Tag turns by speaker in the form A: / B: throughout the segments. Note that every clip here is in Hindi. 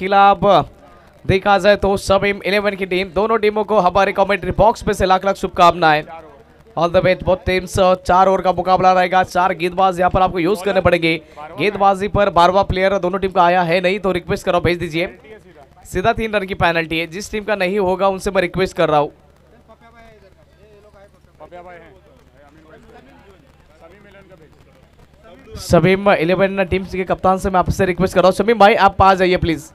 A: खिलाफ देखा जाए तो सब इलेवन की टीम, दोनों टीमों को हमारे कमेंट्री बॉक्स में से लाख लाख शुभकामनाएँ। ऑल द बेस्ट बहुत टीम्स चार ओवर का मुकाबला रहेगा, चार गेंदबाज यहाँ पर आपको यूज़ करने पड़ेंगे। गेंदबाजी पर बारवा प्लेयर दोनों टीम का आया है, नहीं तो रिक्वेस्ट करो, भेज दीजिए। सीधा तीन रन की पेनल्टी है, जिस टीम का नहीं होगा उनसे मैं रिक्वेस्ट कर रहा हूँ। शमीम इलेवन टीम्स के कप्तान से मैं आपसे रिक्वेस्ट कर रहा हूँ। शमीम भाई, आप आ जाइए प्लीज़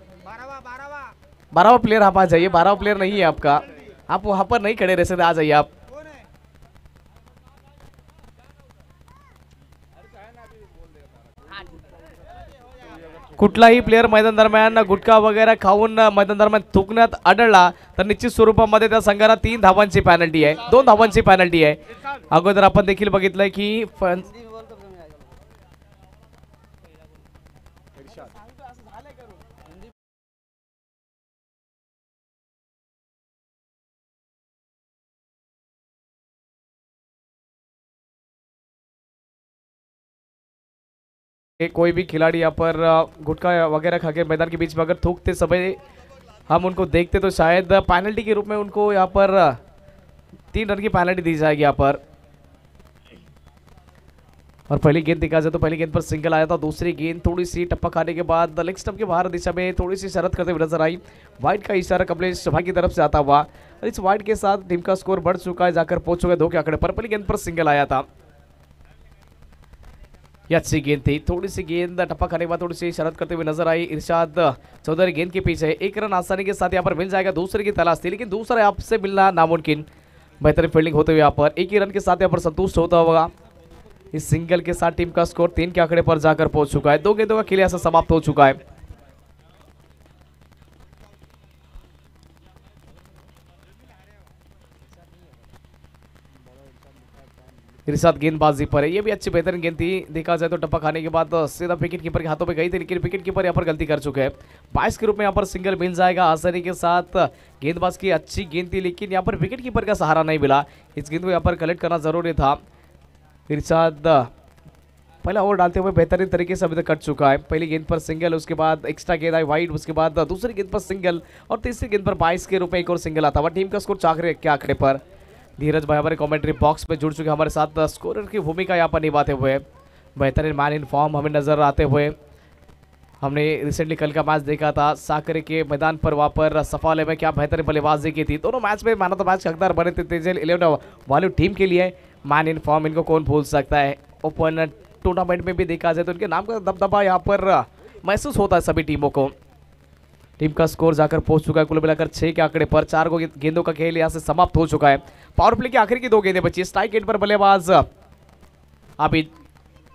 A: बारहवा प्लेयर आप आ जाइए बारहवा प्लेयर नहीं है आपका। आप वहां पर नहीं खड़े रह सकते आ जाइए आप। कुठलाही प्लेअर मैदान दरम्यान गुटखा वगैरे खाऊन मैदान दरम्यान थुकण्यात आढळला तर निश्चित स्वरूपामध्ये त्या संघाला तीन धावांची पॅनल्टी आहे. दोन धावांची पॅनल्टी आहे. अगोदर आपण देखील बघितलंय की कि कोई भी खिलाड़ी यहाँ पर गुटखा वगैरह खा के मैदान के बीच में अगर थूकते समय हम उनको देखते तो शायद पेनल्टी के रूप में उनको यहाँ पर तीन रन की पेनल्टी दी जाएगी यहाँ पर। और पहली गेंद देखा जाए तो पहली गेंद पर सिंगल आया था, दूसरी गेंद थोड़ी सी टप्पा खाने के बाद लेग स्टंप के बाहर दिशा में थोड़ी सी शरत करते हुए नज़र आई। वाइट का इशारा कमलेश सभा की तरफ़ से आता हुआ। और इस वाइट के साथ टीम का स्कोर बढ़ चुका है, जाकर पहुँच चुका है दो के आंकड़े पर। पहली गेंद पर सिंगल आया था। ये अच्छी गेंद थी। थोड़ी सी गेंद, टप्पा खाने के बाद थोड़ी सी शरत करते हुए नज़र आई। इरशाद चौधरी गेंद के पीछे। एक रन आसानी के साथ यहाँ पर मिल जाएगा, दूसरे की तलाश थी, लेकिन दूसरा आपसे मिलना नामुमकिन। बेहतरीन फील्डिंग होते हुए यहाँ पर एक ही रन के साथ यहाँ पर संतुष्ट होता होगा। इस सिंगल के साथ टीम का स्कोर तीन के आंकड़े पर जाकर पहुँच चुका है। दो गेंदों का खेल ऐसा समाप्त हो चुका है। इरशाद गेंदबाजी पर है। ये भी अच्छी बेहतरीन गेंद थी। देखा जाए तो टप्पा खाने के बाद सीधा विकेट कीपर के हाथों में गई थी, लेकिन विकेट कीपर यहाँ पर गलती कर चुके हैं। बाईस के रूप में यहाँ पर सिंगल मिल जाएगा आसानी के साथ। गेंदबाज की अच्छी गेंद थी, लेकिन यहाँ पर विकेट कीपर का सहारा नहीं मिला। इस गेंद को यहाँ पर कलेक्ट करना ज़रूरी था। इरशाद पहला ओवर डालते हुए बेहतरीन तरीके से अभी तक कट चुका है। पहली गेंद पर सिंगल उसके बाद एक्स्ट्रा गेंद आई वाइड उसके बाद दूसरी गेंद पर सिंगल और तीसरी गेंद पर बाईस के रूप में एक और सिंगल आता हुआ टीम का स्कोर चाक रहे क्या आंकड़े पर। धीरज भाई हमारे कमेंट्री बॉक्स में जुड़ चुके हमारे साथ। स्कोरर की भूमिका यहाँ पर निभाते हुए, बेहतरीन मैन इन फॉर्म हमें नज़र आते हुए। हमने रिसेंटली कल का मैच देखा था, साकरे के मैदान पर वहाँ पर सफाले में क्या बेहतरीन बल्लेबाजी की थी। दोनों मैच में मैन द मैच हकदार बने थे तेजल, इलेवन वाली टीम के लिए। मैन इन फॉर्म इनको कौन भूल सकता है? ओपन टूर्नामेंट में भी देखा जाए तो इनके नाम का दबदबा यहाँ पर महसूस होता है सभी टीमों को। टीम का स्कोर जाकर पहुँच चुका है कुल मिलाकर छह के आंकड़े पर। चार को गेंदों का खेल यहाँ से समाप्त हो चुका है। पावर प्ले की आखिर की दो गेंदें बची स्ट्राइक एंड पर बल्लेबाज अभी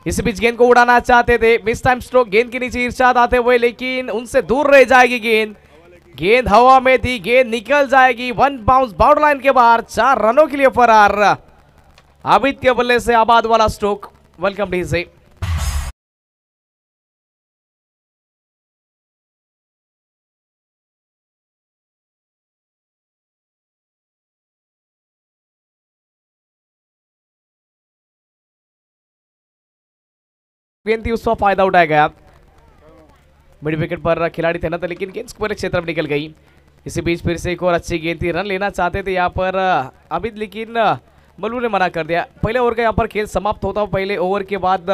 A: इस बीच गेंद को उड़ाना चाहते थे। मिस टाइम स्ट्रोक गेंद के नीचे इर्शाद आते हुए, लेकिन उनसे दूर रह जाएगी गेंद। गेंद हवा में थी, गेंद निकल जाएगी। वन बाउंस बाउंड लाइन के बाहर, चार रनों के लिए फरार। के बल्ले से आबाद वाला स्ट्रोक वेलकम डी से गेंद थी उसका फ़ायदा उठाया गया। मिड विकेट पर खिलाड़ी थे ना तो लेकिन गेंद स्क्वायर क्षेत्र में निकल गई। इसी बीच फिर से एक और अच्छी गेंद थी, रन लेना चाहते थे यहाँ पर अभी लेकिन मल्लू ने मना कर दिया। पहले ओवर का यहाँ पर खेल समाप्त होता हुआ पहले ओवर के बाद,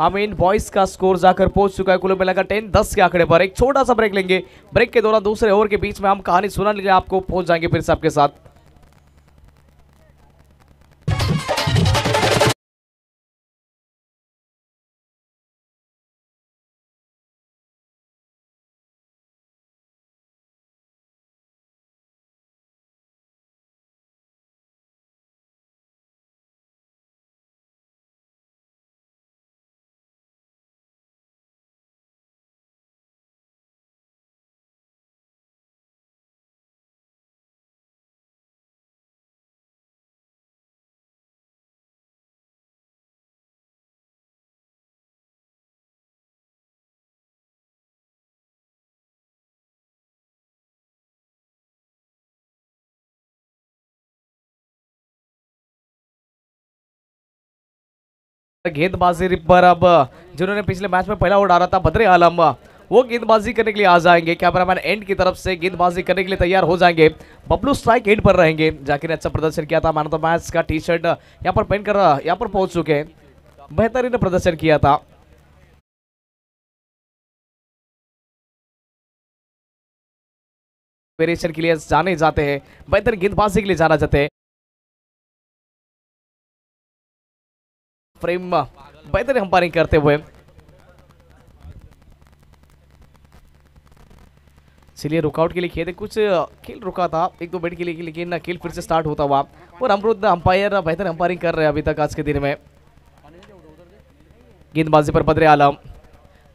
A: अमीन बॉयज़ का स्कोर जाकर पहुँच चुका है। कुल मिलाकर टेन, दस के आंकड़े पर। एक छोटा सा ब्रेक लेंगे। ब्रेक के दौरान दूसरे ओवर के बीच में हम कहानी सुनाने के लिए आपको पहुँच जाएँगे फिर से आपके साथ। गेंदबाजी पर अब, जिन्होंने पिछले मैच में पहला ओवर डाला था बद्रे आलम, वो गेंदबाजी करने के लिए आ जाएँगे। कैमरामैन एंड की तरफ़ से गेंदबाजी करने के लिए तैयार हो जाएँगे। बबलू स्ट्राइक एंड पर रहेंगे। जाकिर ने अच्छा प्रदर्शन किया था। मैन ऑफ़ द मैच का टी शर्ट यहाँ पर पहनकर, यहाँ पर पहुँच चुके बेहतरीन प्रदर्शन किया था। के लिए जाने जाते हैं। बेहतर गेंदबाजी के लिए जाना जाते हैं। फ्रेम बेहतर अंपायरिंग करते हुए। चलिए रुकआउट के लिए खेल, कुछ खेल रुका था, एक दो मिनट के लिए, लेकिन खेल फिर से स्टार्ट होता हुआ। और अमरुद अंपायर बेहतर अंपायरिंग कर रहे हैं अभी तक आज के दिन में। गेंदबाजी पर बदरे आलम।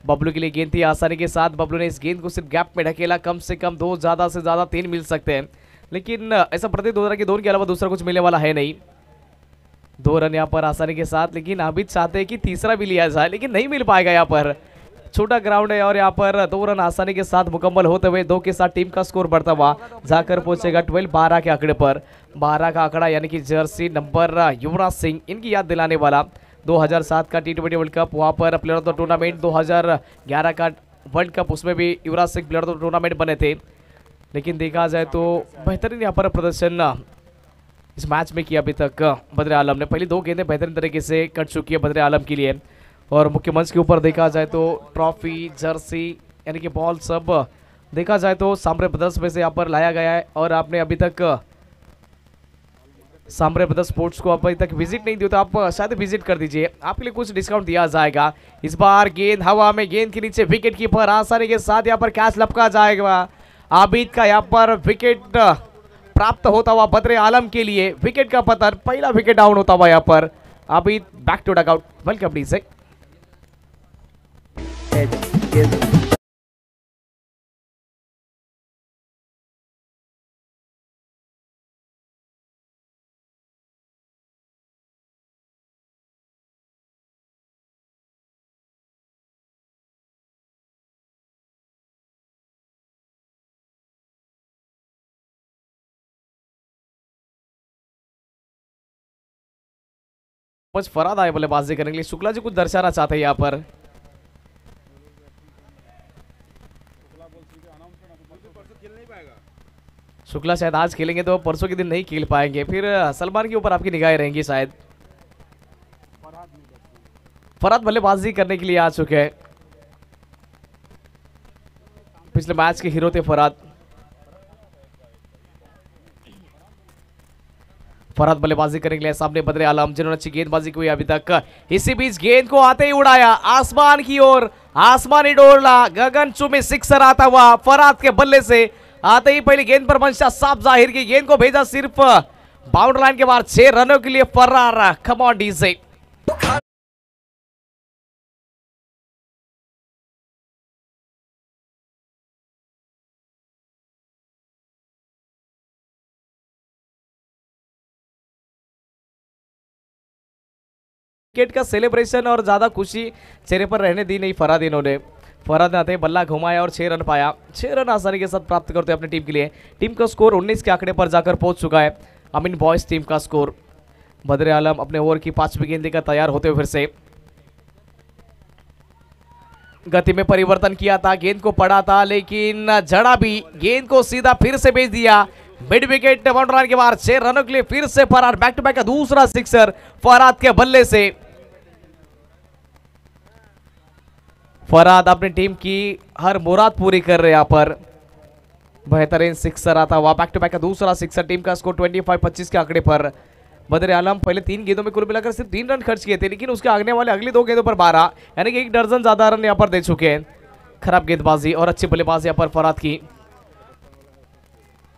A: बबलू के लिए गेंद थी आसानी के साथ। बबलू ने इस गेंद को सिर्फ़ गैप में ढकेला। कम से कम दो, ज़्यादा से ज़्यादा तीन मिल सकते हैं। लेकिन ऐसा प्रतीत हो रहा है कि दोनों के अलावा दूसरा कुछ मिलने वाला है नहीं। दो रन यहाँ पर आसानी के साथ, लेकिन अभी चाहते हैं कि तीसरा भी लिया जाए, लेकिन नहीं मिल पाएगा यहाँ पर। छोटा ग्राउंड है और यहाँ पर दो रन आसानी के साथ मुकम्मल होते हुए दो के साथ टीम का स्कोर बढ़ता हुआ जाकर पहुंचेगा ट्वेल्व बारह के आंकड़े पर। बारह का आंकड़ा यानी कि जर्सी नंबर युवराज सिंह, इनकी याद दिलाने वाला। 2007 का टी ट्वेंटी वर्ल्ड कप वहाँ पर प्लेयर ऑफ़ द टूर्नामेंट 2011 का वर्ल्ड कप उसमें भी Yuvraj Singh player of the tournament बने थे। लेकिन देखा जाए तो बेहतरीन यहाँ पर प्रदर्शन इस मैच में किया अभी तक बदरे आलम ने पहली दो गेंदें बेहतरीन तरीके से कट चुकी है बदरे आलम के लिए। और मुख्य मंच के ऊपर देखा जाए तो ट्रॉफी, जर्सी, यानी कि बॉल सब देखा जाए तो सामरे ब्रदर्स में से यहाँ पर लाया गया है। और आपने अभी तक सामरे ब्रदर्स स्पोर्ट्स को अभी तक विज़िट नहीं दिया तो आप शायद विज़िट कर दीजिए। आपके लिए कुछ डिस्काउंट दिया जाएगा। इस बार गेंद, हवा में गेंद के नीचे विकेट कीपर आसानी के साथ यहाँ पर कैच लपका जाएगा। आबिद का यहाँ पर विकेट प्राप्त होता हुआ बदरे आलम के लिए विकेट का पतन पहला विकेट डाउन होता हुआ यहाँ पर। अभी back to dugout welcome please बस फराद आए बल्लेबाजी करने के लिए। शुक्ला जी कुछ दर्शाना चाहते हैं यहाँ पर? शुक्ला शायद आज खेलेंगे तो परसों के दिन नहीं खेल पाएँगे। फिर सलमान के ऊपर आपकी निगाहें रहेंगी शायद। फराद बल्लेबाजी करने के लिए आ चुके हैं। पिछले मैच के हीरो थे फराद। फरहत बल्लेबाजी करेंगे सामने बदले आलम, जिन्होंने अच्छी गेंदबाजी की हुई अभी तक। इसी बीच गेंद को आते ही उड़ाया आसमान की ओर। आसमानी डोरला, गगन चुमे सिक्सर आता हुआ फरहत के बल्ले से। आते ही पहले गेंद पर मंशा साफ़ ज़ाहिर की गेंद को भेजा सिर्फ़ बाउंड्री लाइन के बाहर छह रनों के लिए फरार। खमॉन डीजे विकेट का सेलिब्रेशन और ज़्यादा खुशी चेहरे पर रहने दी नहीं फराद इन्होंने। फराद ने आते बल्ला घुमाया और छह रन पाया। छह रन आसानी के साथ प्राप्त करते हैं अपनी टीम के लिए। टीम का स्कोर 19 के आंकड़े पर जाकर पहुँच चुका है। अमीन बॉयज़ टीम का स्कोर बदरे आलम अपने ओवर की पांचवी गेंद लेकर तैयार होते हुए फिर से। गति में परिवर्तन किया था, गेंद को पड़ा था, लेकिन जड़ा भी। गेंद को सीधा फिर से भेज दिया। मिड विकेट बाउंड्री के बाद छह रनों के लिए फिर से फरार। बैक टू बैक का दूसरा सिक्सर फराद के बल्ले से। फराद अपनी टीम की हर मुराद पूरी कर रहे यहाँ पर। बेहतरीन सिक्सर आता हुआ बैक टू बैक का दूसरा सिक्सर, टीम का स्कोर 25 25 के आंकड़े पर। बदर आलम पहले तीन गेंदों में कुल मिलाकर सिर्फ़ तीन रन खर्च किए थे, लेकिन उसके आगने वाले अगली दो गेंदों पर बारह, यानी कि एक दर्जन ज़्यादा रन यहाँ पर दे चुके हैं। खराब गेंदबाजी और अच्छी बल्लेबाजी यहाँ पर फराद की।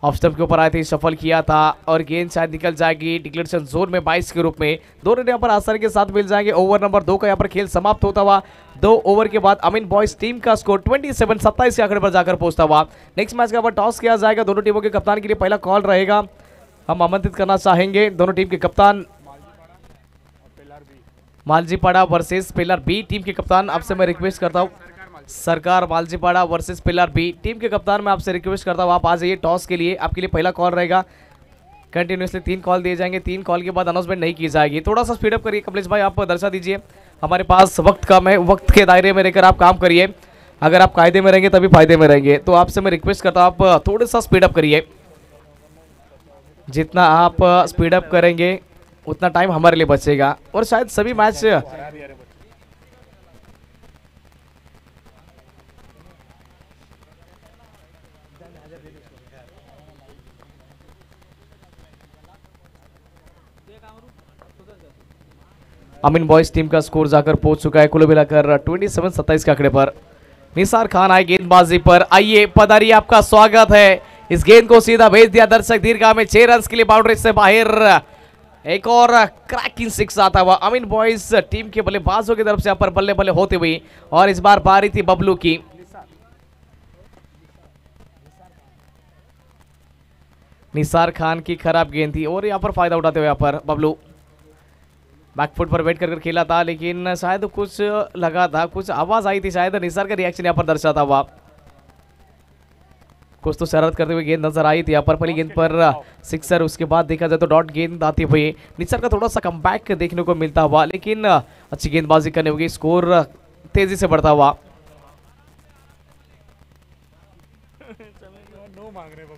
A: ऑफ़ स्टंप के ऊपर आए थे, सफल किया था और गेंद शायद निकल जाएगी डिक्लेरेशन जोन में 22 के रूप में। दो रन यहाँ पर आसानी के साथ मिल जाएँगे। ओवर नंबर दो का यहाँ पर खेल समाप्त होता हुआ, दो ओवर के बाद अमीन बॉयज़ टीम का स्कोर 27 सत्ताईस के आंकड़े पर जाकर पहुँचता हुआ। नेक्स्ट मैच का यहाँ टॉस किया जाएगा। दोनों टीमों के कप्तान के लिए पहला कॉल रहेगा। हम आमंत्रित करना चाहेंगे दोनों टीम के कप्तान। Maljipada versus pillar B team के कप्तान। आपसे मैं रिक्वेस्ट करता हूँ सरकार Maljipada versus pillar B. Team के कप्तान, मैं आपसे रिक्वेस्ट करता हूँ, आप आ जाइए टॉस के लिए आपके लिए पहला कॉल रहेगा। कंटिन्यूसली तीन कॉल दिए जाएँगे, तीन कॉल के बाद अनाउंसमेंट नहीं की जाएगी। थोड़ा सा स्पीडअप करिए कमलेश भाई, आप दर्शा दीजिए। हमारे पास वक्त कम है, वक्त के दायरे में रहकर आप काम करिए। अगर आप कायदे में रहेंगे, तभी फ़ायदे में रहेंगे। तो आपसे मैं रिक्वेस्ट करता हूँ, आप थोड़ा सा स्पीडअप करिए। जितना आप स्पीडअप करेंगे, उतना टाइम हमारे लिए बचेगा। और शायद सभी मैच अमीन बॉयज़ टीम का स्कोर जाकर पहुँच चुका है कुल मिलाकर ट्वेंटी सेवन सत्ताईस के आंकड़े पर। निसार खान आए गेंदबाजी पर। आइए पदारी आपका स्वागत है। इस गेंद को सीधा भेज दिया दर्शक दीर्घा में। छह रन के लिए बाउंड्री से बाहर। एक और क्रैकिंग सिक्स आता हुआ अमीन बॉयज़ टीम के बल्लेबाजों की तरफ़ से यहाँ पर बल्ले बल्ले होते हुई और इस बार बारी थी बबलू की। निसार खान की खराब गेंद थी और यहाँ पर फ़ायदा उठाते हुए यहाँ पर बबलू। बैकफुट पर वेट कर खेला था, लेकिन शायद कुछ लगा था, कुछ आवाज़ आई थी, शायद निसार का रिएक्शन यहाँ पर दर्शाता हुआ। कुछ तो शरारत करते हुए गेंद नज़र आई थी यहाँ पर, पहली गेंद पर सिक्सर उसके बाद देखा जाए तो डॉट गेंद आती हुई। निसर का थोड़ा सा कम देखने को मिलता हुआ, लेकिन अच्छी गेंदबाजी करने हुई स्कोर तेज़ी से बढ़ता हुआ।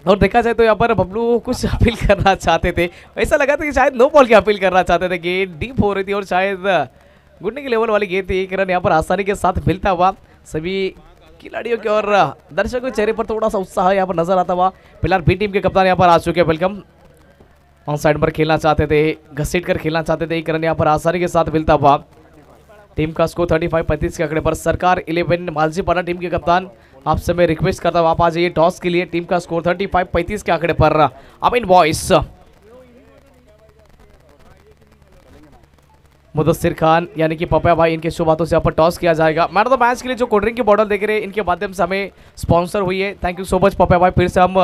A: और देखा जाए तो यहाँ पर बबलू कुछ अपील करना चाहते थे। ऐसा लगा था कि शायद नो बॉल की अपील करना चाहते थे। गेंद डीप हो रही थी और शायद गुडने के लेवल वाली गेंद थी। एक रन यहाँ पर आसानी के साथ मिलता हुआ सभी खिलाड़ियों के और दर्शकों के चेहरे पर थोड़ा सा उत्साह यहाँ पर नज़र आता हुआ। फ़िलहाल बी टीम के कप्तान यहाँ पर आ चुके हैं। वेलकम ऑन साइड पर खेलना चाहते थे, घसीट कर खेलना चाहते थे। एक रन यहाँ पर आसानी के साथ मिलता हुआ। टीम का स्कोर थर्टी फाइव पैंतीस के आंकड़े पर सरकार इलेवन मालजी पाना टीम के कप्तान आपसे मैं रिक्वेस्ट करता हूँ, आप आ जाइए टॉस के लिए टीम का स्कोर थर्टी फाइव पैंतीस के आंकड़े पर अमीन बॉयस मुदस्सिर खान, यानी कि पपया भाई, इनके शुभ से यहाँ टॉस किया जाएगा। मैन द मैच के लिए जो कोल्ड ड्रिंक की बॉटल देख रहे हैं, इनके माध्यम से हमें स्पॉन्सर हुई है। थैंक यू सो मच पपया भाई। फिर से हम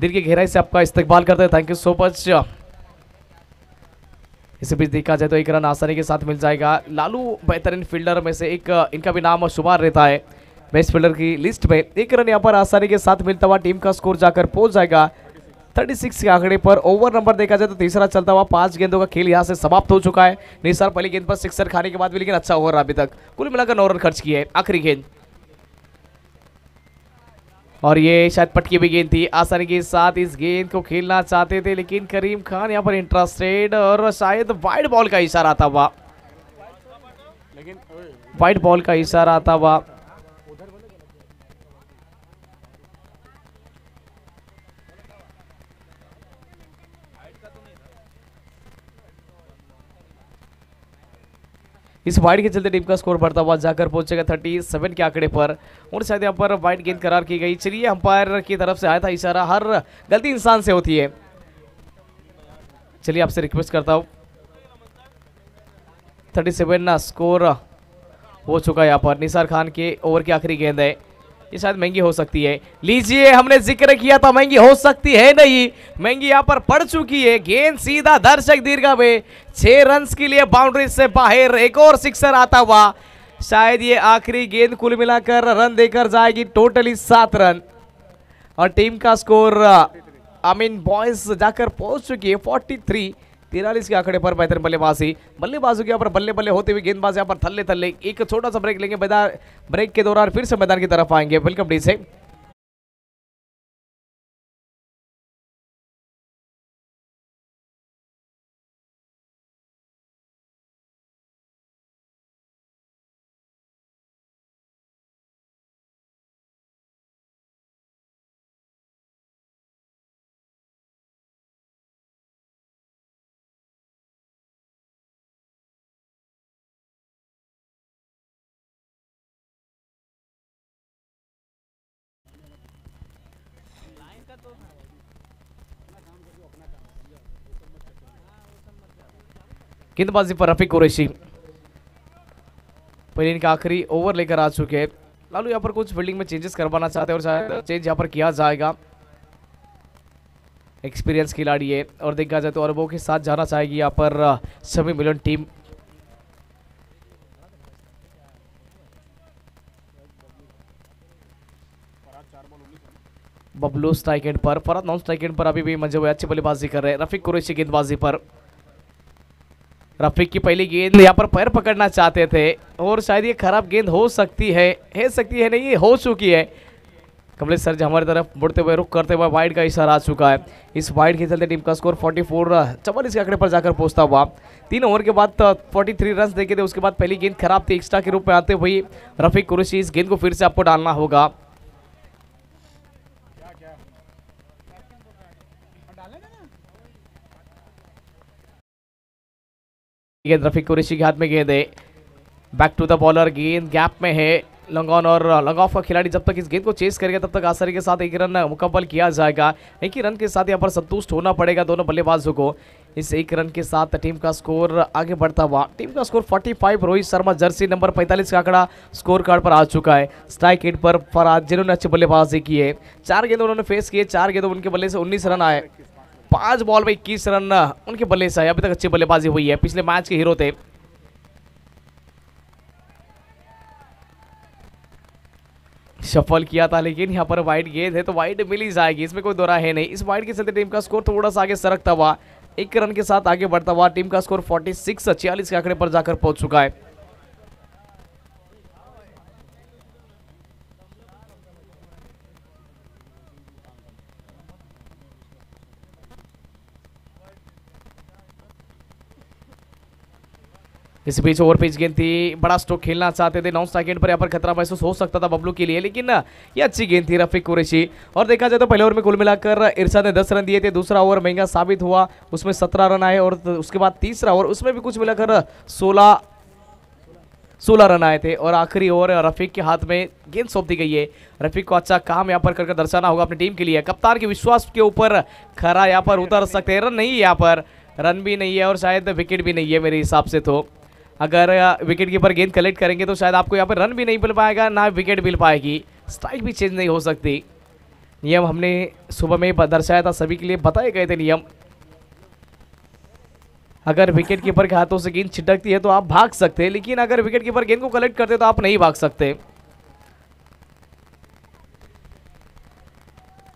A: दिल की गहराई से आपका इस्तेमाल करते हैं। थैंक यू सो मच इसी बीच देखा जाए तो एक रन आसानी के साथ मिल जाएगा। लालू बेहतरीन फील्डर में से एक इनका भी नाम शुमार रहता है। बेस्ट फील्डर की लिस्ट में एक रन यहाँ पर आसानी के साथ मिलता हुआ टीम का स्कोर जाकर पहुँच जाएगा। 36 के आंकड़े पर ओवर नंबर देखा जाए तो तीसरा चलता हुआ पाँच गेंदों का खेल यहाँ से समाप्त हो चुका है। निसार पहली गेंद पर सिक्सर खाने के बाद भी, लेकिन अच्छा ओवर अभी तक। कुल मिलाकर नौ रन खर्च किए आखिरी गेंद। और ये शायद पटकी भी गेंद थी। आसानी के साथ इस गेंद को खेलना चाहते थे, लेकिन करीम खान यहाँ पर इंटरेस्टेड और शायद वाइट बॉल का इशारा आता हुआ। वाइट बॉल का इशारा आता हुआ। इस वाइड के चलते टीम का स्कोर बढ़ता हुआ जाकर पहुंचेगा थर्टी सेवन के आंकड़े पर। और शायद यहाँ पर वाइड गेंद करार की गई। चलिए, अंपायर की तरफ़ से आया था इशारा। हर गलती इंसान से होती है। चलिए, आपसे रिक्वेस्ट करता हूँ। थर्टी सेवन ना स्कोर हो चुका है यहाँ पर। निसार खान के ओवर की आखिरी गेंद है। ये शायद महँगी हो सकती है। लीजिए, हमने ज़िक्र किया था, महँगी हो सकती है नहीं। महँगी यहाँ पर पड़ चुकी है। गेंद सीधा दर्शक दीर्घा में। छह रन के लिए बाउंड्री से बाहर एक और सिक्सर आता हुआ। शायद ये आखिरी गेंद कुल मिलाकर रन देकर जाएगी। टोटली सात रन और टीम का स्कोर आई मीन बॉयज़ जाकर पहुँच चुकी है। फोर्टी थ्री तिरालीस के आंकड़े पर बेहतर बल्लेबाजी। बल्लेबाजों के यहाँ पर बल्ले बल्ले होते हुए गेंदबाज यहाँ पर थल्ले थल्ले एक छोटा सा ब्रेक लेंगे, मैदान ब्रेक के दौरान फिर से मैदान की तरफ़ आएँगे। वेलकम डी से। गेंदबाजी पर रफीक कुरैशी पहले इनका आखिरी ओवर लेकर आ चुके हैं। लालू, यहाँ पर कुछ फील्डिंग में चेंजेस करवाना चाहते हैं और शायद चेंज यहाँ पर किया जाएगा। एक्सपीरियंस खिलाड़ी है और देखा जाए तो अरबों के साथ जाना चाहेगी यहाँ पर सभी मिलियन टीम बबलू स्ट्राइक एंड पर फरत नॉन स्ट्राइक एंड पर अभी भी मंजे हुए अच्छी बल्लेबाजी कर रहे हैं। रफीक कुरैशी गेंदबाजी पर। रफीक की पहली गेंद यहाँ पर पैर पकड़ना चाहते थे, और शायद ये खराब गेंद हो सकती है है सकती है नहीं, ये हो चुकी है। कमलेश सर जी हमारी तरफ़ मुड़ते हुए रुक करते हुए वाइड का इशारा आ चुका है। इस वाइड के चलते टीम का स्कोर 44 फोर चवालीस के आंकड़े पर जाकर पहुँचता हुआ। तीन ओवर के बाद 43 थ्री रन देखे थे, उसके बाद पहली गेंद खराब थी एक्स्ट्रा के रूप में आते हुए रफीक कुरैशी इस गेंद को फिर से आपको डालना होगा। गेंद रफीक कुरैशी के हाथ में गेंद है। बैक टू द बॉलर गेंद गैप में है। लॉन्ग ऑन और लॉन्ग ऑफ़ का खिलाड़ी जब तक इस गेंद को चेस करेगा, तब तक आसानी के साथ एक रन मुकम्मल किया जाएगा। एक ही रन के साथ यहाँ पर संतुष्ट होना पड़ेगा दोनों बल्लेबाजों को। इस एक रन के साथ टीम का स्कोर आगे बढ़ता हुआ। टीम का score 45 Rohit Sharma jersey number 45 का आंकड़ा स्कोर कार्ड पर आ चुका है। स्ट्राइक हिट पर फराज, जिन्होंने अच्छी बल्लेबाजी की है। चार गेंद उन्होंने फेस किए, चार गेंदों उनके बल्ले से उन्नीस रन आए। पाँच बॉल में इक्कीस रन, उनके बल्ले से अभी तक अच्छी बल्लेबाजी हुई है। पिछले मैच के हीरो थे। सफल किया था, लेकिन यहाँ पर वाइड गेंद है तो वाइड मिल ही जाएगी। इसमें कोई दौरा है नहीं। इस वाइड के चलते टीम का स्कोर थोड़ा सा आगे सरकता हुआ। एक रन के साथ आगे बढ़ता हुआ, टीम का स्कोर 46 छियालीस के आंकड़े पर जाकर पहुँच चुका है। इस बीच ओवर पिच गेंद थी बड़ा स्ट्रोक खेलना चाहते थे। नौ सेकेंड पर यहाँ पर खतरा महसूस हो सकता था बबलू के लिए, लेकिन, ये अच्छी गेंद थी रफीक कुरैशी। और देखा जाए तो पहले ओवर में कुल मिलाकर इरशाद ने दस रन दिए थे। दूसरा ओवर महँगा साबित हुआ, उसमें सत्रह रन आए और उसके बाद तीसरा ओवर, उसमें भी कुछ मिलाकर सोलह सोलह रन आए थे। और आखिरी ओवर रफीक के हाथ में गेंद सौंप दी गई है। रफीक को अच्छा काम यहाँ पर करके दर्शाना होगा अपनी टीम के लिए। कप्तान के विश्वास के ऊपर खरा यहाँ पर उतर सकते हैं। रन नहीं है यहाँ पर, रन भी नहीं है और शायद विकेट भी नहीं है मेरे हिसाब से तो। अगर विकेट कीपर गेंद कलेक्ट करेंगे तो शायद आपको यहाँ पर रन भी नहीं मिल पाएगा, ना विकेट मिल पाएगी। स्ट्राइक भी चेंज नहीं हो सकती। नियम हमने सुबह में दर्शाया था, सभी के लिए बताए गए थे नियम। अगर विकेट कीपर के हाथों से गेंद छिटकती है तो आप भाग सकते हैं, लेकिन अगर विकेट कीपर गेंद को कलेक्ट करते तो आप नहीं भाग सकते।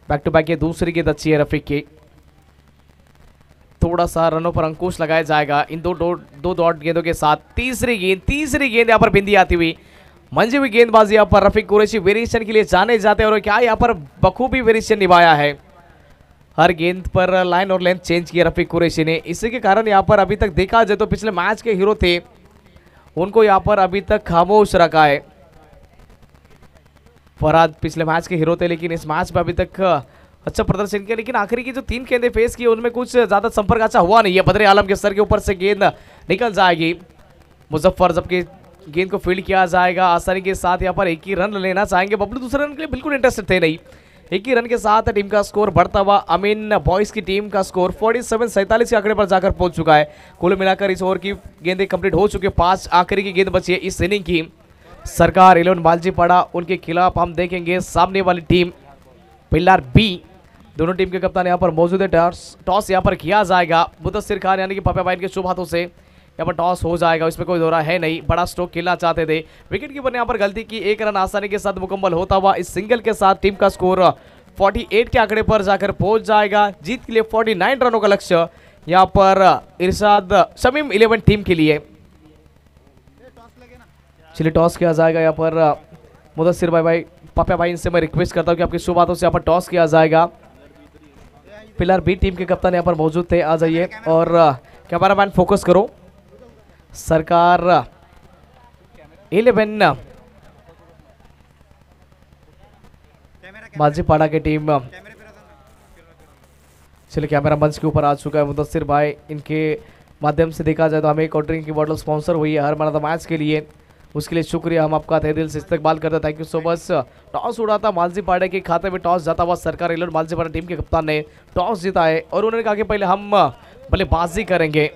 A: बैक टू बैक ये दूसरी गेंद अच्छी है रफीक की। थोड़ा सा रनों पर अंकुश लगाया जाएगा। इन दो दो डॉट गेंदों के साथ तीसरी गेंद तीसरी गेंद यहाँ पर बिंदी आती हुई। मंजी हुई गेंदबाजी यहाँ पर रफीक कुरैशी वेरिएशन के लिए जाने जाते हैं और क्या यहाँ पर बखूबी वेरिएशन निभाया है। हर गेंद पर लाइन और लेंथ चेंज किया रफीक कुरेशी ने। इसी के कारण यहाँ पर अभी तक देखा जाए तो पिछले मैच के हीरो थे। उनको यहाँ पर अभी तक खामोश रखा है। फरहाद पिछले मैच के हीरो थे, लेकिन इस मैच में अभी तक अच्छा प्रदर्शन किया, लेकिन आखिरी की जो तीन गेंदें फेस की, उनमें कुछ ज़्यादा संपर्क अच्छा हुआ नहीं है। बदरे आलम के सर के ऊपर से गेंद निकल जाएगी। मुजफ्फर जबकि गेंद को फ़ील्ड किया जाएगा, आसानी के साथ यहाँ पर एक ही रन लेना चाहेंगे। बबलू दूसरे रन के लिए बिल्कुल इंटरेस्टेड थे नहीं। एक ही रन के साथ टीम का स्कोर बढ़ता हुआ, अमीन बॉयज़ की टीम का स्कोर 47 सैंतालीस के आंकड़े पर जाकर पहुँच चुका है। कुल मिलाकर इस ओवर की गेंदें कंप्लीट हो चुकी है। पाँच आखिरी की गेंद बची है इस इनिंग की। सरकार इलेवन बालजी पड़ा, उनके खिलाफ हम देखेंगे सामने वाली टीम, पिल्लार बी। दोनों टीम के कप्तान यहाँ पर मौजूद है। टॉस टॉस यहाँ पर किया जाएगा। मुदस्सिर खान यानी कि पापा बाइन के शुभ हाथों से यहाँ पर टॉस हो जाएगा। इसमें कोई दौरा है नहीं। बड़ा स्ट्रोक खेलना चाहते थे। विकेट कीपर ने यहाँ पर गलती की। एक रन आसानी के साथ मुकम्मल होता हुआ इस सिंगल के साथ टीम का स्कोर 48 के आंकड़े पर जाकर पहुँच जाएगा। जीत के लिए 49 रनों का लक्ष्य यहाँ पर इरशाद शमीम इलेवन टीम के लिए। चलिए, टॉस किया जाएगा यहाँ पर। मुदस्सिर भाई भाई, पापा भाई इनसे मैं रिक्वेस्ट करता हूँ कि आपकी शुभ बातों से यहाँ पर टॉस किया जाएगा। पिलर बी टीम के कप्तान यहाँ पर मौजूद थे। आ जाइए और कैमरा मैन फोकस करो। सरकार इलेवन माजीपाड़ा की टीम चलिए कैमरा मंच के ऊपर आ चुका है मुदस्सिर भाई। इनके माध्यम से देखा जाए तो हमें और ड्रिंक की बॉटल स्पॉन्सर हुई है हर मरद मैच के लिए। उसके लिए शुक्रिया। हम आपका तहे दिल से इस्तेमाल करते हैं। Thank you so much toss उड़ा था मालजी पाडा के खाते में। टॉस जाता हुआ सरकार इलर मालजी पांडे टीम के कप्तान ने टॉस जीता है और उन्होंने कहा कि पहले हम बल्लेबाजी करेंगे।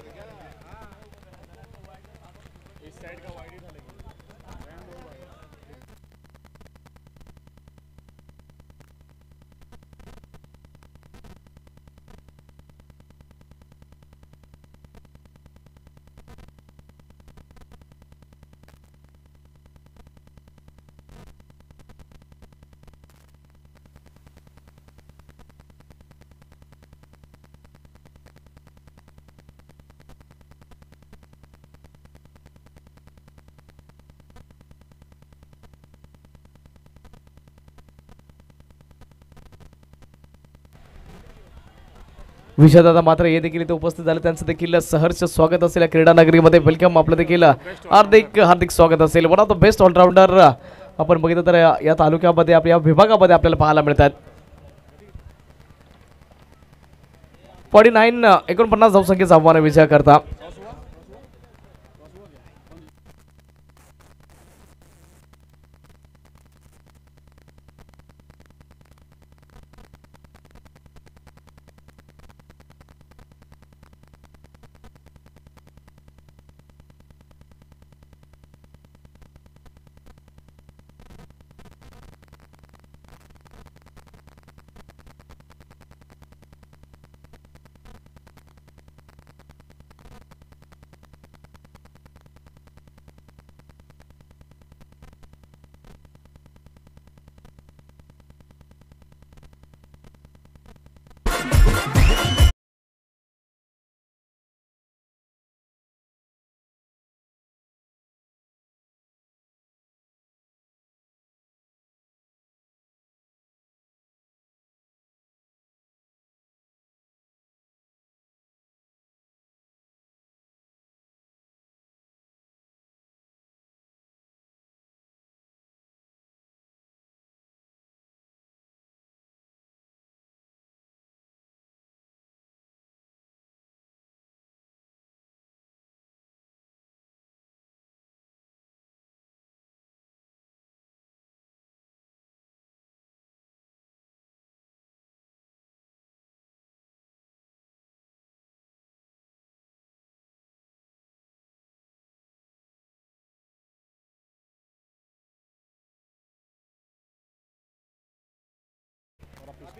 A: विजयदादा मात्र हे देखील इथे उपस्थित झाले. त्यांचं देखील सहर्ष स्वागत असेल या क्रीडा नगरीमध्ये वेलकम आपलं देखील हार्दिक हार्दिक स्वागत असेल. One of the best allrounder आपण बघितलं तर या तालुक्यामध्ये आपल्या विभागामध्ये आपल्याला पाहायला मिळतात. फॉर्टी नाईन एकोणपन्नास धावसंख्येचं आव्हान विजया करता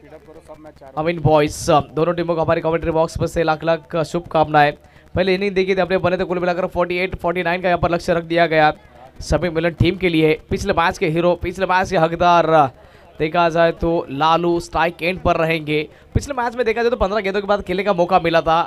A: अमीन बॉयस दोनों टीमों को हमारी कमेंट्री बॉक्स पर से लाख लाख शुभकामनाएँ। पहले इनिंग देखी थी अपने बने थे कुल मिलाकर 48 49 का यहाँ पर लक्ष्य रख दिया गया। सभी मिलन टीम के लिए, पिछले मैच के हीरो पिछले मैच के हकदार देखा जाए तो लालू स्ट्राइक एंड पर रहेंगे। पिछले मैच में देखा जाए तो पंद्रह गेंदों के बाद खेलने का मौका मिला था।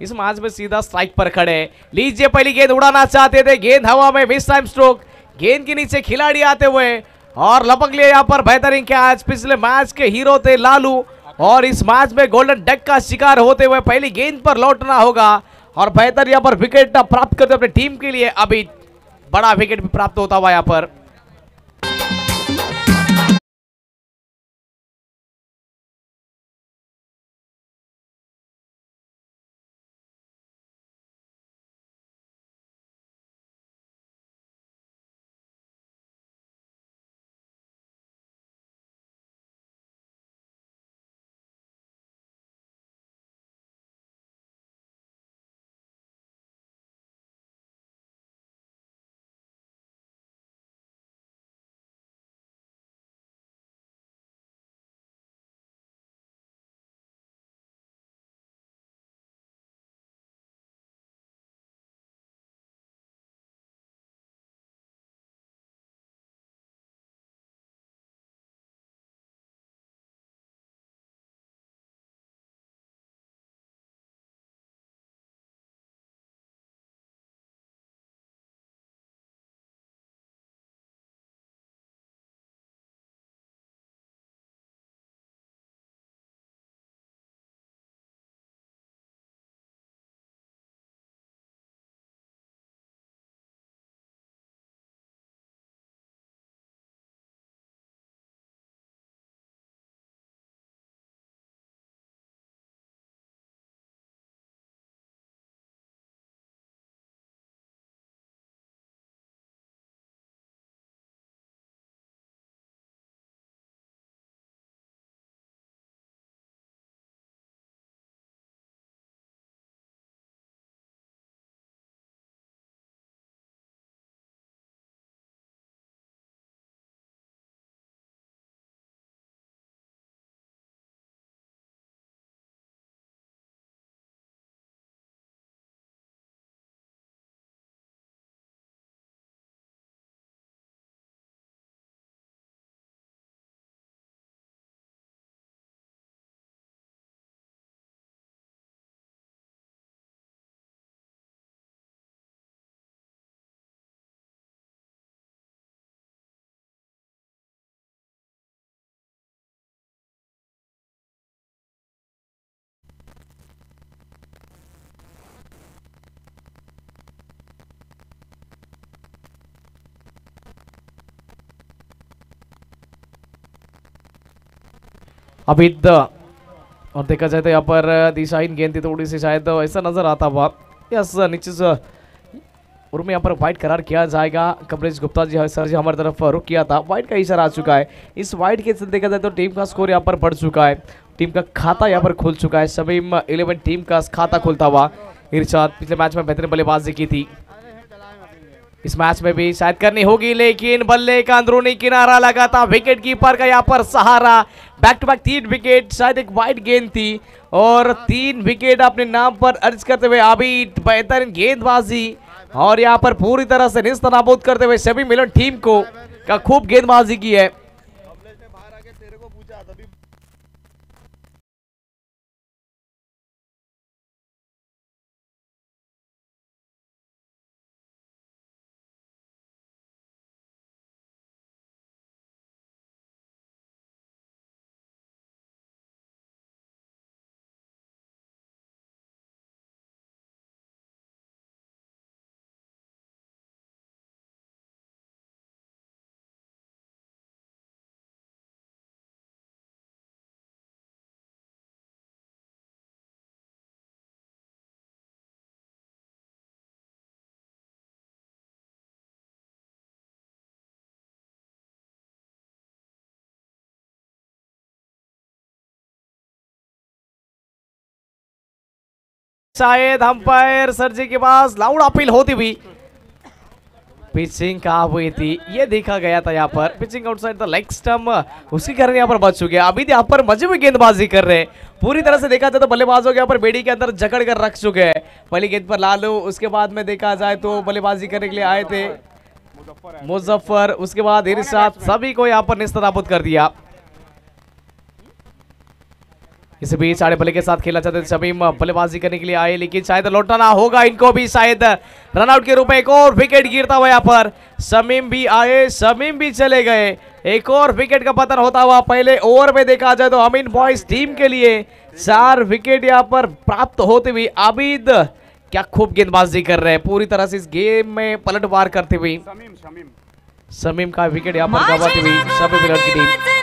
A: इस मैच में सीधा स्ट्राइक पर खड़े। लीजिए पहली गेंद, उड़ाना चाहते थे। गेंद हवा में मिस टाइम स्ट्रोक गेंद के नीचे खिलाड़ी आते हुए और लपक लिए यहाँ पर बेहतरीन कैच पिछले मैच के हीरो थे लालू। और इस मैच में गोल्डन डक का शिकार होते हुए पहली गेंद पर लौटना होगा। और बेहतर यहाँ पर विकेट प्राप्त करते अपने टीम के लिए अभी बड़ा विकेट भी प्राप्त होता हुआ यहाँ पर। अभिद और देखा जाए तो यहाँ पर दिशाहीन गेंद थी थोड़ी सी शायद ऐसा नज़र आता हुआ। यस नीचे से और में यहाँ पर वाइट करार किया जाएगा। कमलेश गुप्ता जी, सर जी हमारी तरफ़ रुक किया था। वाइट का इशारा आ चुका है। इस वाइट के देखा जाए तो टीम का स्कोर यहाँ पर बढ़ चुका है। टीम का खाता यहाँ पर खुल चुका है। सभी इलेवन टीम का खाता खुलता हुआ। इरशाद पिछले मैच में बेहतरीन बल्लेबाजी की थी। इस मैच में भी शायद करनी होगी, लेकिन बल्ले का अंदरूनी किनारा लगा था विकेट कीपर का यहाँ पर सहारा। बैक टू बैक तीन विकेट शायद एक वाइड गेंद थी, और तीन विकेट अपने नाम पर अर्ज़ करते हुए अभी बेहतरीन गेंदबाजी, और यहाँ पर पूरी तरह से निस्त नाबूद करते हुए सभी मिलन टीम को का खूब गेंदबाजी की है। शायद अंपायर सर जी के पास लाउड अपील होती हुई। पिचिंग कहा हुई थी, ये देखा गया था यहाँ पर। पिचिंग आउटसाइड लेग स्टम्प उसके कारण यहाँ पर बच चुके हैं। अभी यहाँ पर मज़े में गेंदबाजी कर रहे हैं। पूरी तरह से देखा जाए तो बल्लेबाजों के यहाँ पर बेड़ी के अंदर जकड़ कर रख चुके हैं। पहली गेंद पर लालू, उसके बाद में देखा जाए तो बल्लेबाजी करने के लिए आए थे। मुजफ्फर, उसके बाद इरशाद, सभी को यहाँ पर निस्तनाबूद कर दिया। इस बीच साढ़े बल्ले के साथ खेला चाहते शमीम बल्लेबाजी करने के लिए आए लेकिन शायद लौटाना होगा इनको भी शायद रनआउट के रूप में एक और विकेट गिरता हुआ यहाँ पर। शमीम भी आए शमीम भी चले गए। एक और विकेट का पतन होता हुआ पहले ओवर में देखा जाए तो अमीन बॉयज़ टीम के लिए चार विकेट यहाँ पर प्राप्त होते हुए आबिद क्या खूब गेंदबाजी कर रहे हैं। पूरी तरह से इस गेम में पलटवार करते हुए। शमीम का विकेट यहाँ पर गवाते हुए सभी मिलर की टीम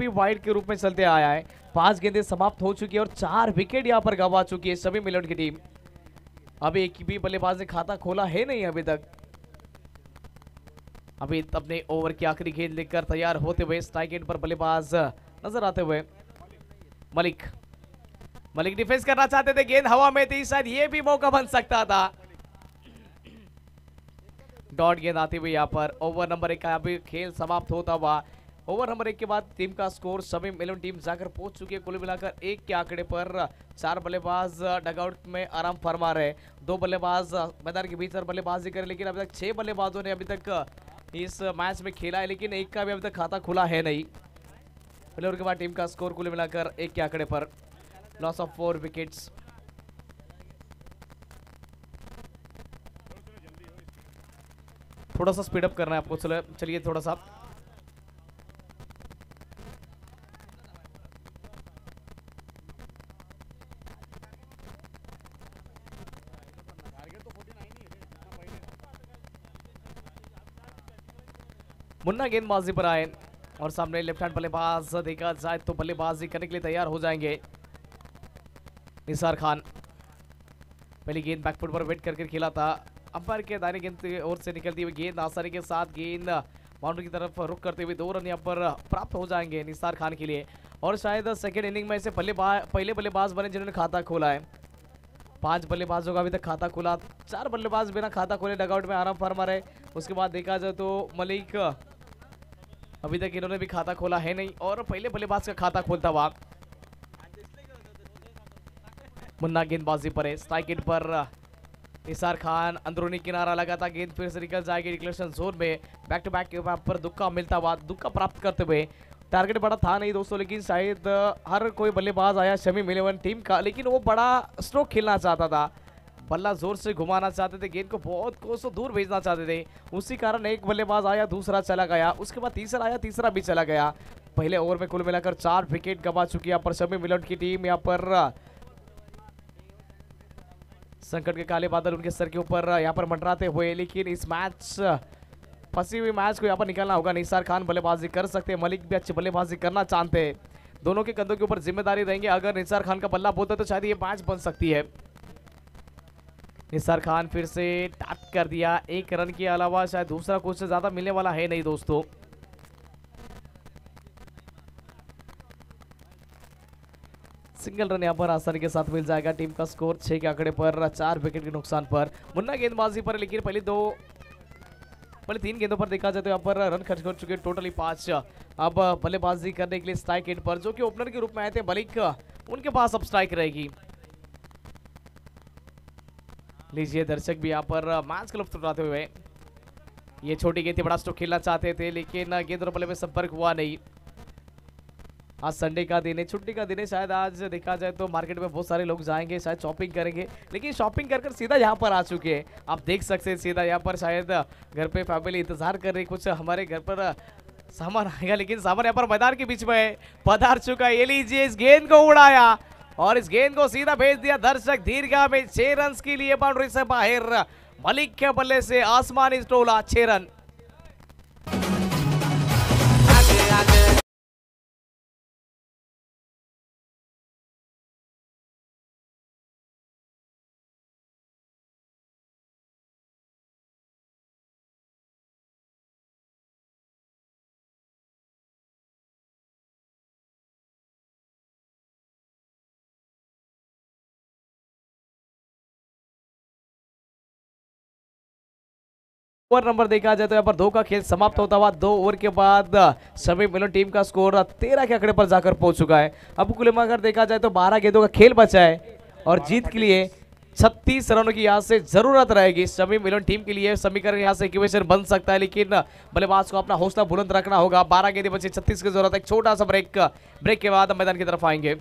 A: भी वाइड के रूप में चलते आया है। पाँच गेंदें समाप्त हो चुकी है और चार विकेट यहाँ पर गवा चुकी है सभी मिलट की टीम। अभी एक भी बल्लेबाज ने खाता खोला है नहीं अभी तक। अभी अपने ओवर की आखिरी गेंद लेकर तैयार होते हुए स्ट्राइक एंड पर बल्लेबाज नज़र आते हुए मलिक। मलिक डिफेंस करना चाहते थे, गेंद हवा में थी, शायद ये भी मौका बन सकता था। डॉट गेंद आती हुई यहाँ पर। ओवर नंबर एक का अभी खेल समाप्त होता हुआ ओवर नंबर एक के बाद टीम का स्कोर सभी इलेवन टीम जाकर पहुँच चुकी है। कुल मिलाकर एक के आंकड़े पर चार बल्लेबाज डगआउट में आराम फरमा रहे दो बल्लेबाज मैदान के भीतर बल्लेबाजी करे लेकिन अभी तक छह बल्लेबाजों ने अभी तक इस मैच में खेला है, लेकिन एक का भी अभी तक खाता खुला है नहीं। पहले के बाद टीम का स्कोर कुल मिलाकर एक के आंकड़े पर। लॉस ऑफ़ फोर विकेट्स थोड़ा सा स्पीड अप करना है आपको। चलिए थोड़ा सा। मुन्ना गेंदबाजी पर आए और सामने लेफ़्ट हैंड बल्लेबाज देखा जाए तो बल्लेबाजी करने के लिए तैयार हो जाएँगे। निसार खान पहली गेंद बैकफुट पर वेट करके खेला था। अंपायर के दाहिने गेंद ओर से निकलती हुई गेंद, आसानी के साथ गेंद बाउंड्री की तरफ़ रुक करते हुए दो रन यहाँ पर प्राप्त हो जाएँगे निसार खान के लिए। और शायद सेकेंड इनिंग में ऐसे पहले पहले बल्लेबाज बने जिन्होंने खाता खोला है। पाँच बल्लेबाजों का अभी तक खाता खुला, चार बल्लेबाज बिना खाता खोले डगआउट में आराम फरमा रहे। उसके बाद देखा जाए तो मलिक अभी तक इन्होंने भी खाता खोला है नहीं और पहले बल्लेबाज का खाता खोलता हुआ मुन्ना गेंदबाजी पर है। स्ट्राइक एंड पर निसार खान अंदरूनी किनारा लगाता गेंद फिर से निकल जाएगी रिक्लेशन जोन में। बैक टू बैक पर दुक्का मिलता हुआ, दुक्का प्राप्त करते हुए। टारगेट बड़ा था नहीं दोस्तों, लेकिन शायद हर कोई बल्लेबाज आया, शमी मिलेवन टीम का, लेकिन वो बड़ा स्ट्रोक खेलना चाहता था। बल्ला ज़ोर से घुमाना चाहते थे, गेंद को बहुत कोसों दूर भेजना चाहते थे। उसी कारण एक बल्लेबाज आया, दूसरा चला गया, उसके बाद तीसरा आया, तीसरा भी चला गया। पहले ओवर में कुल मिलाकर चार विकेट गवा चुकी यहाँ पर शमी मिलन की टीम, यहाँ पर संकट के काले बादल उनके सर के ऊपर यहाँ पर मंडराते हुए, लेकिन इस मैच, फंसी हुई मैच को यहाँ पर निकालना होगा। निसार खान बल्लेबाजी कर सकते हैं, मलिक भी अच्छी बल्लेबाजी करना चाहते हैं। दोनों के कंधों के ऊपर ज़िम्मेदारी रहेंगे। अगर निसार खान का बल्ला बोलता तो शायद ये मैच बन सकती है। निसार खान फिर से टैप कर दिया, एक रन के अलावा शायद दूसरा कुछ से ज़्यादा मिलने वाला है नहीं दोस्तों। सिंगल रन यहाँ पर आसानी के साथ मिल जाएगा, टीम का स्कोर छह के आंकड़े पर, चार विकेट के नुकसान पर। मुन्ना गेंदबाजी पर, लेकिन पहले दो, पहले तीन गेंदों पर देखा जाए तो यहाँ पर रन खर्च कर चुके टोटली पाँच। अब बल्लेबाजी करने के लिए स्ट्राइक एंड पर, जो कि ओपनर के रूप में आए थे बलिक उनके पास अब स्ट्राइक रहेगी। लीजिए, दर्शक भी यहाँ पर मैच का लुफ्त उठाते हुए। ये छोटी गेंद बड़ा स्टोक खेलना चाहते थे, लेकिन गेंद और में संपर्क हुआ नहीं। आज संडे का दिन है, छुट्टी का दिन है, शायद आज देखा जाए तो मार्केट में बहुत सारे लोग जाएँगे, शायद शॉपिंग करेंगे, लेकिन शॉपिंग कर कर सीधा यहाँ पर आ चुके हैं। आप देख सकते हैं, सीधा यहाँ पर शायद घर पे फैमिली इंतज़ार कर रही, कुछ हमारे घर पर सामान आएगा, लेकिन सामान यहाँ पर मैदान के बीच में पधार चुका ये लीजिए, इस गेंद को उड़ाया। और इस गेंद को सीधा भेज दिया दर्शक दीर्घा में छह रन के लिए बाउंड्री से बाहर। मलिक के बल्ले से आसमानी टोला छह रन। ओवर नंबर देखा जाए तो यहाँ पर दो का खेल समाप्त होता हुआ दो ओवर के बाद सभी मिलन टीम का स्कोर तेरह के आंकड़े पर जाकर पहुँच चुका है। अब कुल देखा जाए तो बारह गेंदों का खेल बचा है और जीत के लिए छत्तीस रनों की यहाँ से ज़रूरत रहेगी। सभी मिलन टीम के लिए समीकरण यहाँ से इक्वेशन बन सकता है, लेकिन बल्लेबाज को अपना हौसला बुलंद रखना होगा। बारह गेंदे बचे, छत्तीस की ज़रूरत है। छोटा सा ब्रेक ब्रेक के बाद मैदान की तरफ़ आएँगे।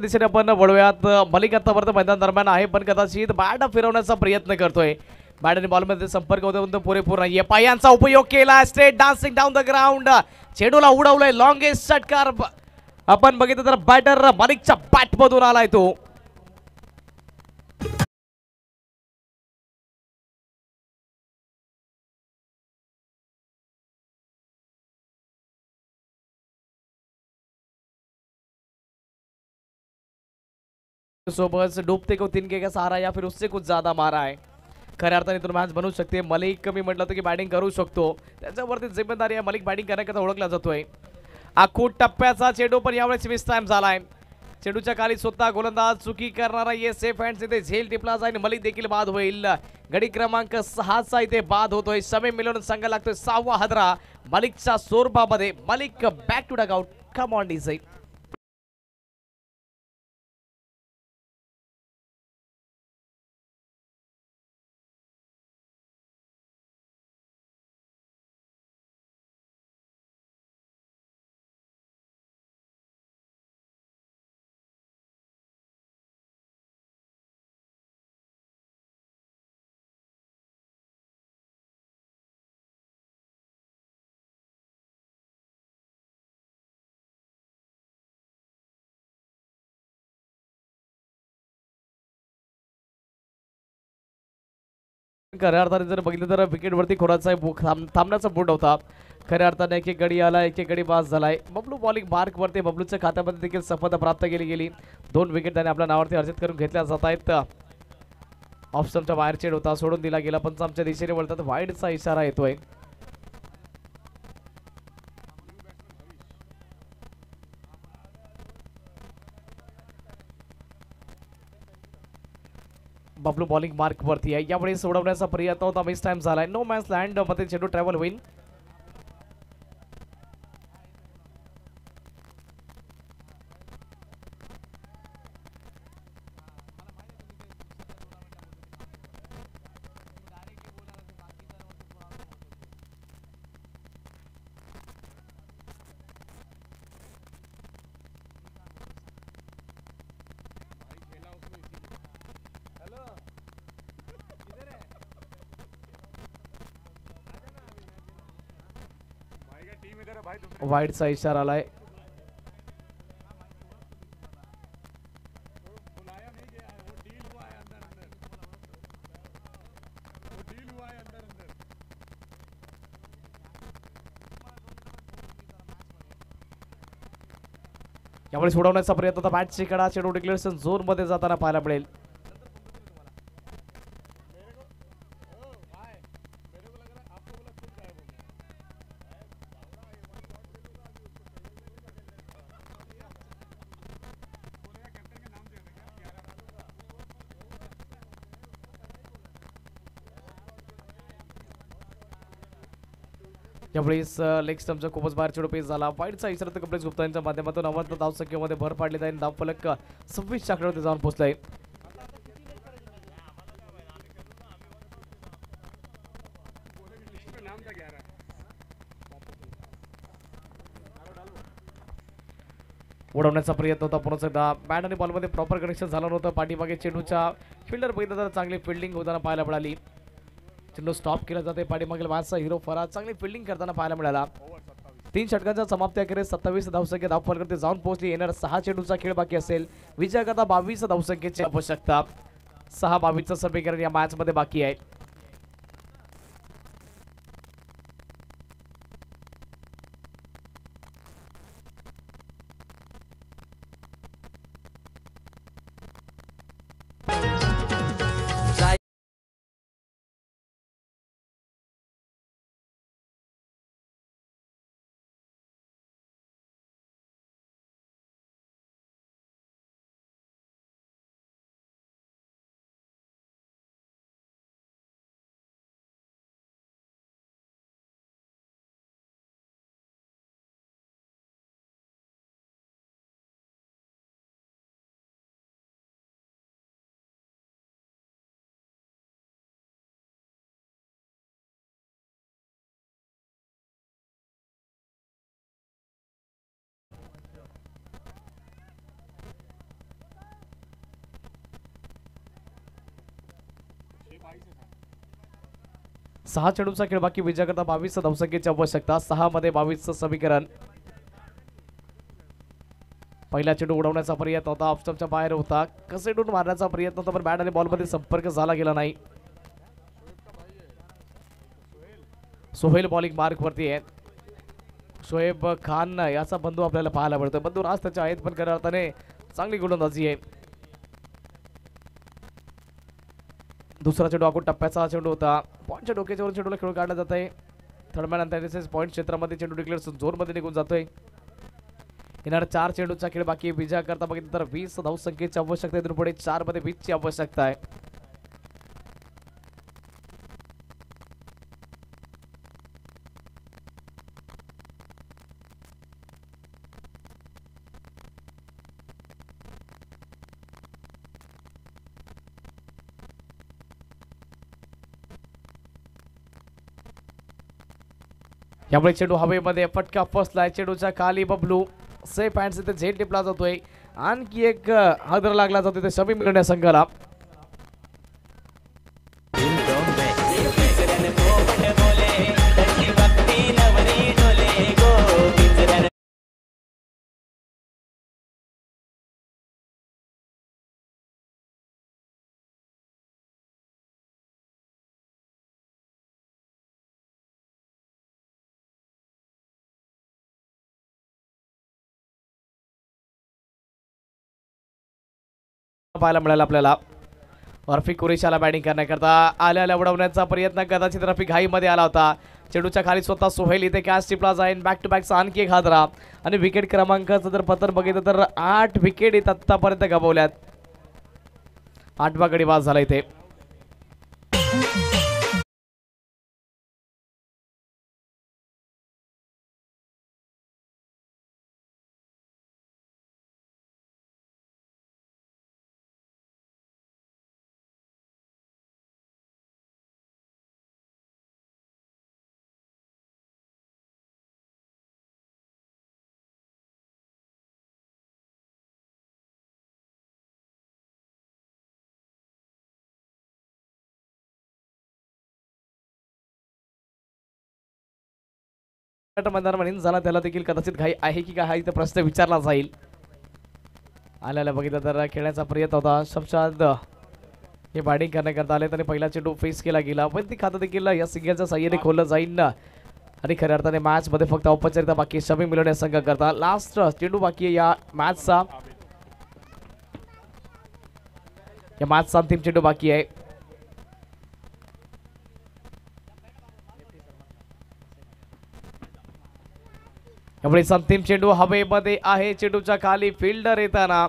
A: दिशेने आपण वळूयात. मलिक आतापर्यंत मैदान दरम्यान आहे पण कदाचित बॅट फिरवण्याचा प्रयत्न करतोय. बॅट आणि बॉलमध्ये संपर्क होतो पण तो पुरेपूर नाहीये. पायांचा उपयोग केला straight dancing down the ground चेडूला उडवलंय लॉंगेस्ट षटकार. आपण बघितलं तर बॅटर मलिकच्या बॅट मधून आलाय तो. सोबत डूबते को तीन के का सहारा या फिर उससे कुछ ज्यादा मारा आहे खऱ्या अर्थाने इथून मॅच बनवू शकते मलिक कमी म्हटलं होतं की बॅटिंग करू शकतो। त्याच्यावरती जिम्मेदारी आहे. मलिक बॅटिंग करण्याकरता ओळखला जातोय. आखूट टप्प्याचा चेंडू पण यावेळेस मिस टाइम झालाय. चेंडूच्या खाली स्वतः गोलंदाज चुकी करणारा ये सेफ हँड इथे झेल टिपला जाईल. मलिक देखील बाद होईल. गडी क्रमांक सहाचा इथे बाद होतोय. समय मिळवून संघ लागतोय सहावा हदरा मलिकच्या स्वरूपामध्ये Malik back to dugout come on design खऱ्या अर्थाने जर बघितलं तर विकेटवरती खोराचा थांब थांबण्याचा बोट होता. खऱ्या अर्थाने एक एक गडी आला एक एक गडी पास झालाय. बबलू बॉलिंग मार्क वरती बबलूच्या खात्यामध्ये देखील सफलता प्राप्त केली गेली. दोन विकेट त्याने आपल्या नावावरती अर्जित करून घेतल्या जात आहेत ऑप्शनच्या बाहेर चेड होता सोडून दिला गेला पंचामच्या दिशेने वळतात. वाईडचा इशारा येतोय. बबलू बॉलिंग मार्क वरती आहे सोड़ने सोडवण्याचा प्रयत्न होता मिस टाइम नो मैं लैंड मे चेंडू ट्रॅव्हल होईल वाईडचा इशारा आलाय. यामुळे सोडवण्याचा प्रयत्न आता बॅटची कडा चेडू डिक्लेरेशन झोनमध्ये जाताना पाहायला मिळेल. यावेळेस लेग स्टम्पचा खूपच बाहेर चेडू पेस झाला. वाईटचा इशारा तर कपिलेश गुप्ता यांच्या माध्यमातून अवंत धाव संख्येमध्ये भर पाडली जाईल. धाव फलक सव्वीस आकड्यावरती जाऊन पोहोचलाय. उडवण्याचा प्रयत्न होता पुन्हा एकदा. बॅट आणि बॉलमध्ये प्रॉपर कनेक्शन झालं नव्हतं. पाठीमागे चेंडूच्या फिल्डर बघितलं तर चांगली फिल्डिंग होताना पाहायला मिळाली. चेंडू स्टॉप केला जाते पाठीमागील मॅचचा हिरो फराज चांगली फिल्डिंग करताना पाहायला मिळाला. तीन षटकांच्या समाप्ती अखेरीस सत्तावीस धावसंख्या धावफलकडे जाऊन पोहोचली येणार सहा चेंडूचा खेळ बाकी असेल. विजयाकरता बावीस धावसंख्येची आवश्यकता सहा बावीसचं समीकरण या मॅच मध्ये बाकी आहे. सहा चेंडूचा खेळ बाकी विजयाकरता बावीस धावसंख्येची आवश्यकता. सहा मध्ये बावीसचं समीकरण. पहिला चेंडू उडवण्याचा प्रयत्न होता ऑफस्टमच्या बाहेर होता. कसेडून मारण्याचा प्रयत्न होता पण बॅट आणि बॉलमध्ये संपर्क झाला गेला नाही. सोहेल बॉलिंग मार्क वरती आहे शोएब खान याचा बंधू आपल्याला पाहायला मिळतो बंधू राज त्याच्या आहेत पण खऱ्या अर्थाने चांगली गोलंदाजी आहे. दुसरा चेंडू आखून टप्प्याचा चेंडू होता. पॉईंटच्या डोक्याच्यावरून चेंडूला खेळून काढला जात आहे थर्डमॅन पॉईंट क्षेत्रामध्ये चेंडू डिक्लेअर झोनमध्ये निघून जातोय. येणार चार चेंडूचा खेळ बाकी आहे. करता बघितलं तर वीस धाव संख्येची आवश्यकता आहे. इथून पुढे चारमध्ये वीसची आवश्यकता आहे. यामुळे चेंडू हवेमध्ये फटका फसलाय. चेंडूच्या खाली बबलू. सेफ पॅन्ट इथे झेड टिपला जातोय आणखी एक हादर लागला जातो ते सभी मिळवण्या संघाला पाहायला मिळाला आपल्याला. रफिक कुरेशाला बॅटिंग करण्याकरता आल्याला उडवण्याचा प्रयत्न कदाचित रफिक घाईमध्ये आला होता. चेंडूच्या खाली स्वतः सोहेल इथे कॅच टिपला जाईल बॅक टू बॅकचा आणखी एक हादरा. आणि विकेट क्रमांकाचं जर पत्र बघितलं तर आठ विकेट इथं आत्तापर्यंत गमावल्यात. आठवा गडी बाद झाला इथे. मैदानामध्ये झाला त्याला देखील कदाचित घाई आहे की काय हा इथं प्रश्न विचारला जाईल. आल्याला बघितलं तर खेळण्याचा प्रयत्न होता. शमशाद हे बॅटिंग करण्याकरता आले त्याने पहिला चेंडू फेस केला गेला. पण ती खातं देखील या सिंगलच्या साह्याने खोललं जाईल ना आणि खऱ्या अर्थाने मॅच मध्ये फक्त औपचारिकता बाकी शमी मिळवण्या संघ करता. लास्ट चेंडू बाकी या मॅचचा या मॅचचा अंतिम चेंडू बाकी आहे. यामुळे अंतिम चेंडू हवेमध्ये आहे. चेंडूच्या खाली फिल्डर येताना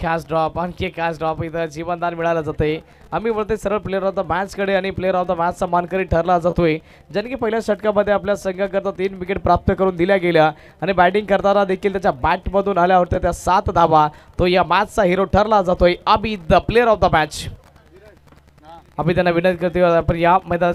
A: कॅश ड्रॉप आणखी कॅश ड्रॉप इथं जीवनदान मिळालं जाते आम्ही बोलते सरळ प्लेअर ऑफ द मॅचकडे आणि प्लेअर ऑफ द मॅचचा मानकरी ठरला जातोय. ज्याने की पहिल्या षटकामध्ये आपल्या संघाकरता तीन विकेट प्राप्त करून दिल्या गेल्या आणि बॅटिंग करताना देखील त्याच्या बॅटमधून आल्या होत्या. त्या सात धावा तो या मॅचचा हिरो ठरला जातोय. Abhi the player of the match आम्ही त्यांना विनंती करतोय आपण या मैदानात